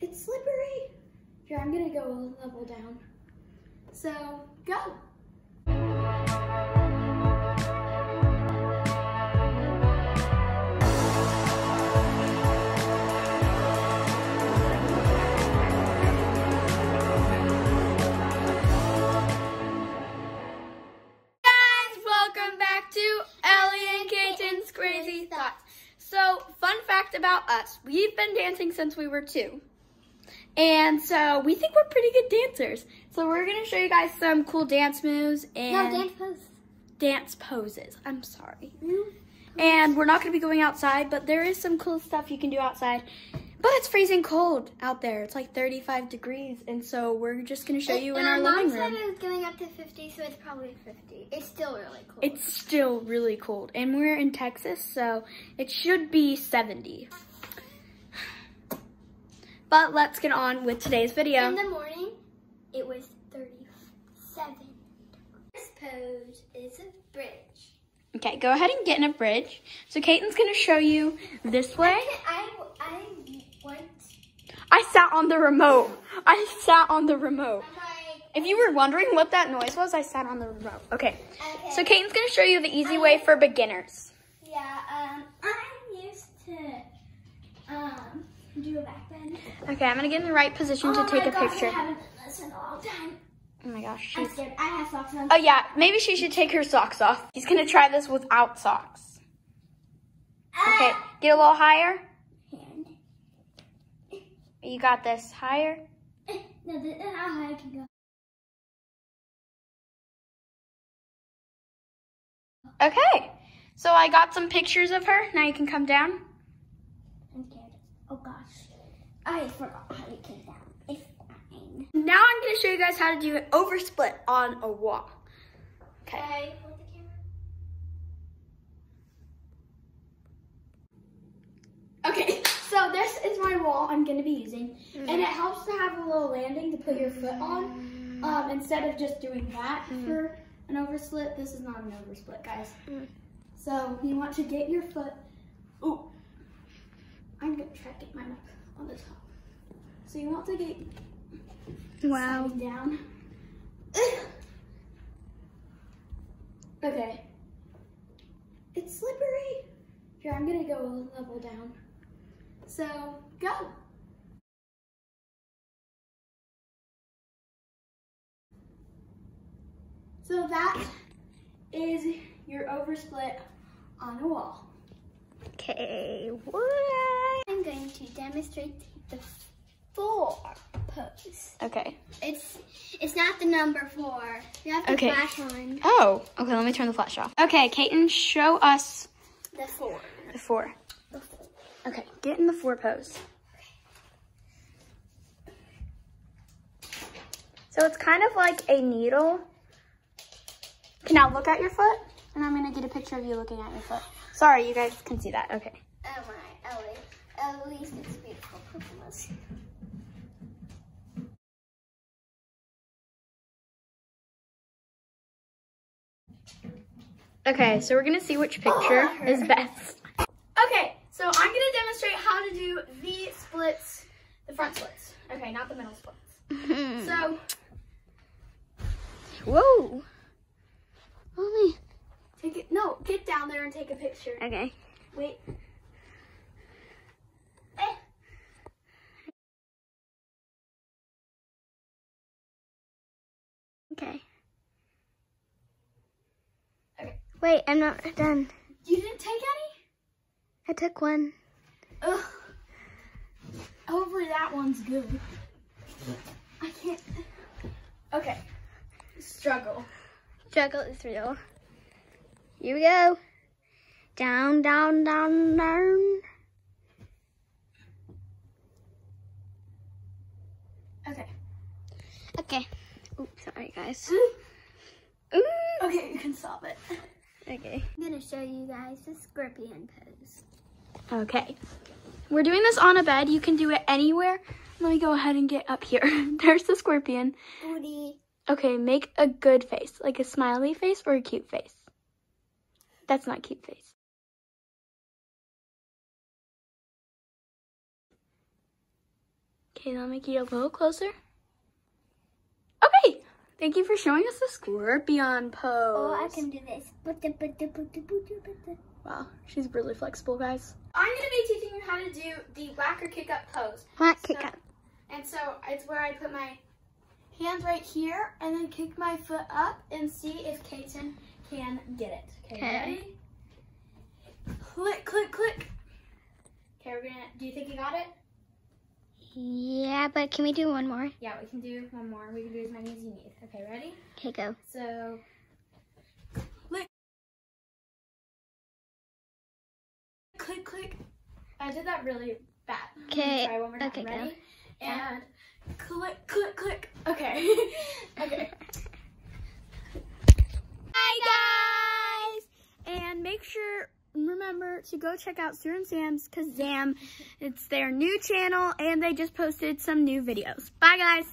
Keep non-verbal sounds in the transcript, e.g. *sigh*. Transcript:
It's slippery. Here, I'm gonna go a level down. So, go. Guys, welcome back to Ellie and Kaiten's Crazy Thoughts. So, fun fact about us, we've been dancing since we were two. And so we think we're pretty good dancers. So we're gonna show you guys some cool dance moves and No, dance pose. dance poses. I'm sorry. And we're not gonna be going outside, but there is some cool stuff you can do outside. But it's freezing cold out there. It's like 35 degrees, and so we're just gonna show you in Uh, our Mom living said room. it was going up to 50, so it's probably 50. It's still really cold. It's still really cold, and we're in Texas, so it should be 70. But let's get on with today's video. In the morning, it was 37. This pose is a bridge. Okay, go ahead and get in a bridge. So Kaiten's gonna show you this way. I, I want, I sat on the remote. I sat on the remote. Like, If you were wondering what that noise was, I sat on the remote. Okay, okay. so Kaiten's gonna show you the easy way for beginners. yeah, um, I'm used to, um, do a back bend. Okay, I'm gonna get in the right position to Oh take a gosh, picture. I haven't done this in a long time. Oh my gosh, I'm scared. I have socks on. Oh yeah, maybe she should take her socks off. He's gonna try this without socks. Okay, Ah! get a little higher. Hand. You got this. Higher. No, the, how high I can go. Okay, so I got some pictures of her. Now you can come down. Oh gosh. I forgot how to came down. It's fine. Now I'm gonna show you guys how to do an oversplit on a wall. Okay. Okay, hold the camera. Okay, so this is my wall I'm gonna be using, and mm-hmm. it helps to have a little landing to put your foot on, um, instead of just doing that mm-hmm. for an oversplit. This is not an oversplit, guys. Mm. So you want to get your foot. Ooh, gonna try to get mine up on the top. So you want to get sliding down. *laughs* okay. It's slippery. Here, I'm gonna go a level down. So, go. So that is your oversplit on a wall. Okay, what? I'm going to demonstrate the four pose. Okay. It's it's not the number four. You have to Okay. flash on Oh, okay, let me turn the flash off. Okay, Kaiten, show us the four. the four. The four. Okay, get in the four pose. So it's kind of like a needle. Okay, now look at your foot, and I'm gonna get a picture of you looking at your foot. Sorry, you guys can see that. Okay. Oh my, oh Ellie. At least it's beautiful. Okay, so we're gonna see which picture oh, is best. Okay, so I'm gonna demonstrate how to do the splits, the front splits. Okay, not the middle splits. *laughs* So Whoa. Only. take it. No, get down there and take a picture. Okay. Wait. Okay. Okay. Wait, I'm not done. You didn't take any? I took one. Ugh. Hopefully that one's good. I can't. Okay. Struggle. Struggle is real. Here we go. Down, down, down, down. Okay. Okay. Oops, sorry guys. *laughs* Okay, you can stop it. Okay. I'm gonna show you guys the scorpion pose. Okay. We're doing this on a bed. You can do it anywhere. Let me go ahead and get up here. *laughs* There's the scorpion. Booty. Okay, make a good face, like a smiley face or a cute face. That's not cute face. Okay, I'll make you a little closer. Thank you for showing us the scorpion pose. Oh, I can do this. Wow, she's really flexible, guys. I'm gonna be teaching you how to do the whacker kick up pose. Whack kick up. And so it's where I put my hands right here and then kick my foot up and see if Kaiten can get it. Okay, Okay. ready? Click, click, click. Okay, we're gonna, do you think you got it? Yeah, but can we do one more? Yeah, we can do one more. We can do as many as you need. Okay, ready? Okay, go. So, click, click, click. I did that really bad. Okay, Try one more time. okay, go. Ready? And click, click, click. Okay. *laughs* okay. *laughs* Hi guys! And make sure, remember to go check out Sue and Sam's Kazam. It's their new channel and they just posted some new videos. Bye guys!